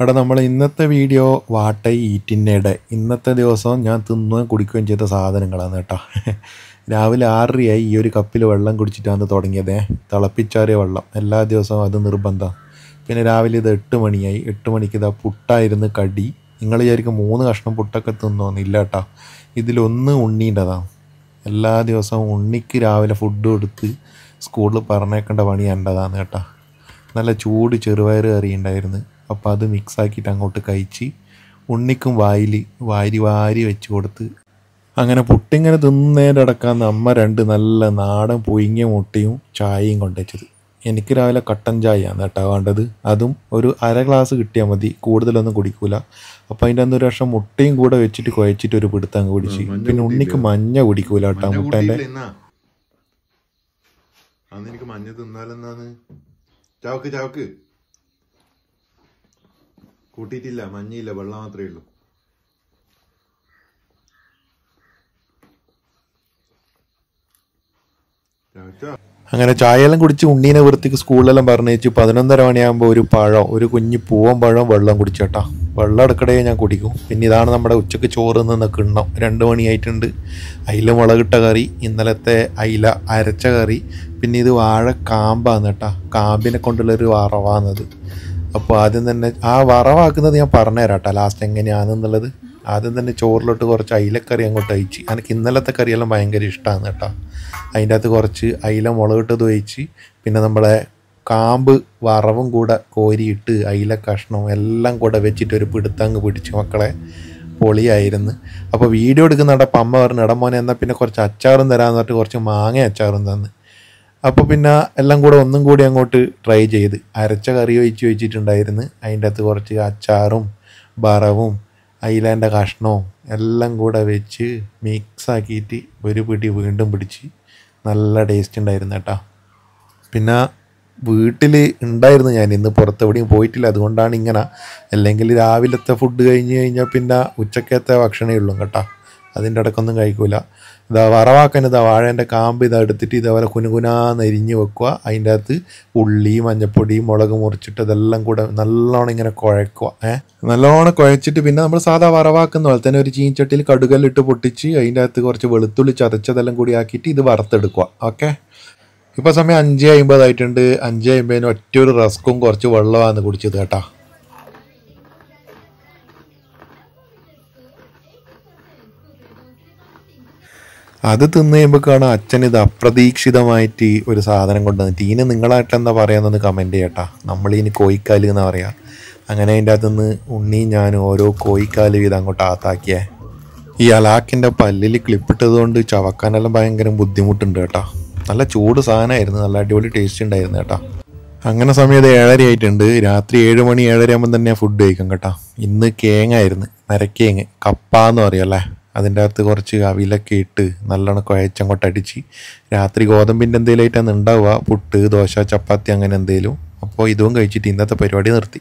എടാ നമ്മൾ ഇന്നത്തെ വീഡിയോ വാട്ട് ഈറ്റിന്റെ ഇന്നത്തെ ദിവസം ഞാൻ തിന്നുകയും കുടിക്കുകയും ചെയ്ത സാധനങ്ങളാണ് കേട്ടോ. രാവിലെ ആറരയായി ഈ ഒരു കപ്പിൽ വെള്ളം കുടിച്ചിട്ടാണ് തുടങ്ങിയത്. തിളപ്പിച്ചാറിയ വെള്ളം. എല്ലാ ദിവസവും അത് നിർബന്ധം. പിന്നെ രാവിലെ ഇത് എട്ട് മണിയായി. എട്ട് മണിക്ക് ഇതാ പുട്ടായിരുന്നു കടി. നിങ്ങൾ വിചാരിക്കും മൂന്ന് കഷ്ണം പുട്ടൊക്കെ തിന്നോന്നില്ല കേട്ടോ. ഇതിലൊന്ന് ഉണ്ണീന്റെതാണ് എല്ലാ ദിവസവും ഉണ്ണിക്ക് രാവിലെ ഫുഡ് കൊടുത്ത് സ്കൂളിൽ പറഞ്ഞേക്കേണ്ട പണി എന്റെതാണ് കേട്ടോ. നല്ല ചൂട് ചെറുപയർ കറി ഉണ്ടായിരുന്നു. അപ്പോൾ അത് മിക്സാക്കിയിട്ട് അങ്ങോട്ട് കഴിച്ച് ഉണ്ണിക്കും വായിൽ വാരി വാരി വെച്ച് കൊടുത്ത് അങ്ങനെ പുട്ടിങ്ങനെ തിന്നേന്റെ അടക്കാന്ന് അമ്മ രണ്ട് നല്ല നാടൻ പുഴുങ്ങിയ മുട്ടയും ചായയും കൊണ്ടുവച്ചത്. എനിക്ക് രാവിലെ കട്ടൻ ചായയാണ് കേട്ടോ വേണ്ടത്. അതും ഒരു അര ഗ്ലാസ് കിട്ടിയാൽ മതി. കൂടുതലൊന്നും കുടിക്കൂല. അപ്പോൾ അതിന്റെ അന്ന് ഒരു വർഷം മുട്ടയും കൂടെ വെച്ചിട്ട് കുഴച്ചിട്ട് ഒരു പിടുത്തം അങ്ങ് കുടിച്ച്. പിന്നെ ഉണ്ണിക്ക് മഞ്ഞ കുടിക്കൂല കേട്ടോ മുട്ടേന്റെ അന്ന് എനിക്ക് മഞ്ഞ തിന്നാലെന്നാന്ന് ചാവക്ക് ചാവക്ക്. കൂട്ടിയിട്ടില്ല മഞ്ഞയില്ല വെള്ളം മാത്രമേ ഉള്ളൂ. അങ്ങനെ ചായയെല്ലാം കുടിച്ച് ഉണ്ണീനെ വൃത്തിക്ക് സ്കൂളിലെല്ലാം പറഞ്ഞേച്ച് പതിനൊന്നര മണിയാകുമ്പോൾ ഒരു പഴം ഒരു കുഞ്ഞ് പൂവൻ പഴം വെള്ളം കുടിച്ചേട്ടാ. വെള്ളം എടുക്കടേ ഞാൻ കുടിക്കും. പിന്നെ ഇതാണ് നമ്മുടെ ഉച്ചയ്ക്ക് ചോറ് നിന്ന് കിണ്ണം. രണ്ട് മണിയായിട്ടുണ്ട്. അയില മുളകിട്ട കറി ഇന്നലത്തെ അയില അരച്ച കറി പിന്നെ ഇത് വാഴ കാമ്പാന്ന് കേട്ടാ. കാമ്പിനെ കൊണ്ടുള്ളൊരു വറവാന്നത് അപ്പോൾ ആദ്യം തന്നെ ആ വറവാക്കുന്നത് ഞാൻ പറഞ്ഞുതരാം കേട്ടോ. ലാസ്റ്റ് എങ്ങനെയാണെന്നുള്ളത്. ആദ്യം തന്നെ ചോറിലോട്ട് കുറച്ച് അയിലക്കറി അങ്ങോട്ട് അയച്ച് എനിക്ക് ഇന്നലത്തെ കറിയെല്ലാം ഭയങ്കര ഇഷ്ടമാണ് കേട്ടോ. അതിന്റെ അകത്ത് കുറച്ച് അയില മുളകിട്ടത് ഒഴിച്ച്. പിന്നെ നമ്മളെ കാമ്പ് വറവും കൂടെ കോരിയിട്ട് അയില കഷ്ണവും എല്ലാം കൂടെ വെച്ചിട്ട് ഒരു പിടുത്തങ്ങ് പിടിച്ചു മക്കളെ. പൊളിയായിരുന്നു. അപ്പോൾ വീഡിയോ എടുക്കുന്നുണ്ടപ്പോൾ അമ്മ പറഞ്ഞു ഇടം മോനെ എന്നാൽ പിന്നെ കുറച്ച് അച്ചാറും തരാമെന്ന് പറഞ്ഞിട്ട് കുറച്ച് മാങ്ങ അച്ചാറും തന്ന്. അപ്പോൾ പിന്നെ എല്ലാം കൂടെ ഒന്നും കൂടി അങ്ങോട്ട് ട്രൈ ചെയ്ത് അരച്ച കറി ഒഴിച്ച് വെച്ചിട്ടുണ്ടായിരുന്നു. അതിന്റെ അകത്ത് കുറച്ച് അച്ചാറും വറവും അയിലേന്റെ കഷ്ണവും എല്ലാം കൂടെ വെച്ച് മിക്സ് ആക്കിയിട്ട് ഒരു പിടി വീണ്ടും പിടിച്ച് നല്ല ടേസ്റ്റ് ഉണ്ടായിരുന്നു കേട്ടോ. പിന്നെ വീട്ടിൽ ഉണ്ടായിരുന്നു ഞാൻ. ഇന്ന് പുറത്തെവിടെയും പോയിട്ടില്ല. അതുകൊണ്ടാണ് ഇങ്ങനെ. അല്ലെങ്കിൽ രാവിലത്തെ ഫുഡ് കഴിഞ്ഞ് കഴിഞ്ഞാൽ പിന്നെ ഉച്ചക്കത്തെ ഭക്ഷണമേ ഉള്ളൂ കേട്ടോ. അതിന്റെ ഇടയ്ക്കൊന്നും കഴിക്കൂല. ഇതാ വറവാക്കാൻ ഇതാ വാഴേന്റെ കാമ്പ് ഇതാ എടുത്തിട്ട് ഇതേപോലെ കുനുകുനാന്ന് എരിഞ്ഞ് വെക്കുക. അതിന്റെ അകത്ത് ഉള്ളി മഞ്ഞപ്പൊടി മുളക് മുറിച്ചിട്ട് ഇതെല്ലാം കൂടെ നല്ലോണം ഇങ്ങനെ കുഴക്കുക. ഏഹ് നല്ലോണം കുഴച്ചിട്ട് പിന്നെ നമ്മൾ സാധാ വറവാക്കുന്ന പോലെ തന്നെ ഒരു ചീഞ്ചട്ടിയിൽ കടുകല്ലിട്ട് പൊട്ടിച്ച് അതിന്റെ അകത്ത് കുറച്ച് വെളുത്തുള്ളി ചതച്ചതെല്ലാം കൂടി ആക്കിയിട്ട് ഇത് വറുത്തെടുക്കുക. ഓക്കെ? ഇപ്പോൾ സമയം അഞ്ച് അമ്പതായിട്ടുണ്ട് അഞ്ച് അമ്പതിന് ഒറ്റ ഒരു റസ്ക്കും കുറച്ച് വെള്ളമാണ് കുടിച്ചത് കേട്ടാ. അത് തിന്ന് കഴിയുമ്പോഴാണ് അച്ഛൻ ഇത് അപ്രതീക്ഷിതമായിട്ട് ഒരു സാധനം കൊണ്ടുവന്നിട്ട് ഇതിന് നിങ്ങളായിട്ട് എന്താ പറയാന്നൊന്ന് കമന്റ് ചെയ്യട്ടാ. നമ്മളിനി കോയിക്കാൽ എന്ന് പറയാം? അങ്ങനെ അതിന്റെ അകത്തുനിന്ന് ഉണ്ണിയും ഞാനും ഓരോ കോയിക്കാൽ വീതം അങ്ങോട്ട് ആത്താക്കിയേ. ഈ അലാക്കിന്റെ പല്ലിൽ ക്ലിപ്പിട്ടത് കൊണ്ട് ചവക്കാനെല്ലാം ഭയങ്കര ബുദ്ധിമുട്ടുണ്ട് കേട്ടോ. നല്ല ചൂട് സാധനമായിരുന്നു നല്ല അടിപൊളി ടേസ്റ്റ് ഉണ്ടായിരുന്നു കേട്ടോ. അങ്ങനെ സമയത്ത് ഏഴര ആയിട്ടുണ്ട്. രാത്രി ഏഴ് മണി ഏഴര ആകുമ്പോൾ തന്നെ ഫുഡ് കഴിക്കും കേട്ടോ. ഇന്ന് കേങ്ങായിരുന്നു മരക്കേങ്ങ് കപ്പ എന്ന് പറയല്ലേ അതിന്റെ അകത്ത് കുറച്ച് അവിലൊക്കെ ഇട്ട് നല്ലോണം കൊട്ടടിച്ച് രാത്രി ഗോതമ്പിന്റെ എന്തെങ്കിലും ആയിട്ടാണ് ഉണ്ടാവുക പുട്ട് ദോശ ചപ്പാത്തി അങ്ങനെ എന്തെങ്കിലും. അപ്പോൾ ഇതും കഴിച്ചിട്ട് ഇന്നത്തെ പരിപാടി നിർത്തി.